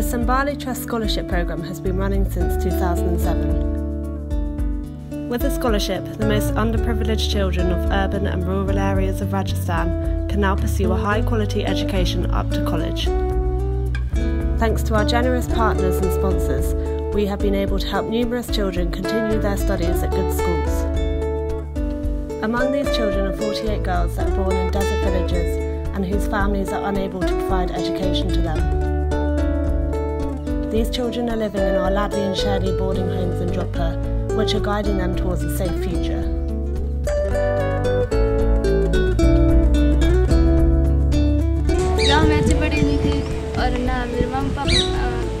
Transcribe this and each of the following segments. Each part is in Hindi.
The Sambali Trust Scholarship Programme has been running since 2007. With the scholarship, the most underprivileged children of urban and rural areas of Rajasthan can now pursue a high quality education up to college. Thanks to our generous partners and sponsors, we have been able to help numerous children continue their studies at good schools. Among these children are 48 girls that are born in desert villages and whose families are unable to provide education to them. These children are living in our Ladley and Shirley boarding homes in Jodhpur, which are guiding them towards a safe future. गांव में अच्छी पढ़ी नहीं थी और ना मेरे मम्मी पापा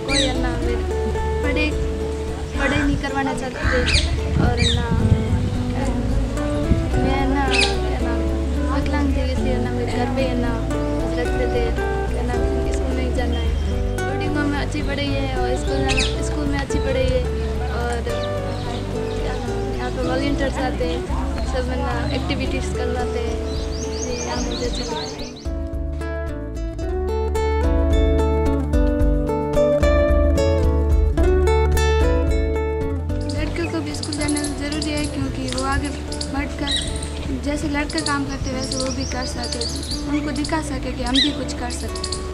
कोई ना मेरे पढ़े पढ़े नहीं करवाना चाहते थे और ना मैं ना ना विकलांग थी इसलिए ना मेरे घर पे ना रखते थे अच्छी पढ़ी है और स्कूल स्कूल में अच्छी पढ़ी है और यहाँ पे वॉल्टियर्स आते हैं, सब ना एक्टिविटीज़ करवाते हैं। यहाँ मुझे अच्छा लगता है है जैसे लड़के काम करते वैसे वो भी कर सके, उनको दिखा सके कि हम भी कुछ कर सकते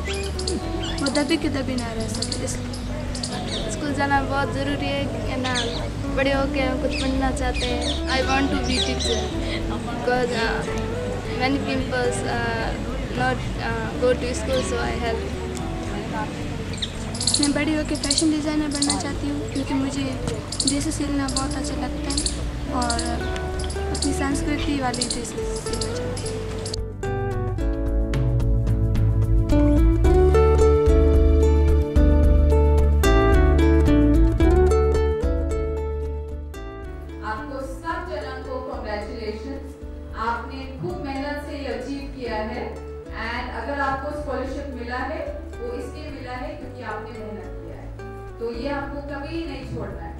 वो दबी के दबी ना रह सके, इसलिए। स्कूल जाना बहुत ज़रूरी है ना, बड़े होके हम कुछ बनना चाहते हैं। I want to be teacher because many peoples not go to school so I help मैं बड़ी होकर फ़ैशन डिज़ाइनर बनना चाहती हूँ, क्योंकि मुझे ड्रेसेस सिलना बहुत अच्छा लगता है और अपनी संस्कृति वाली ड्रेसेस सिलना चाहती हूँ। कॉन्ग्रेचुलेशन आपने खूब मेहनत से ये अचीव किया है। एंड अगर आपको स्कॉलरशिप मिला है, वो इसलिए मिला है क्योंकि आपने मेहनत किया है। तो ये आपको कभी नहीं छोड़ना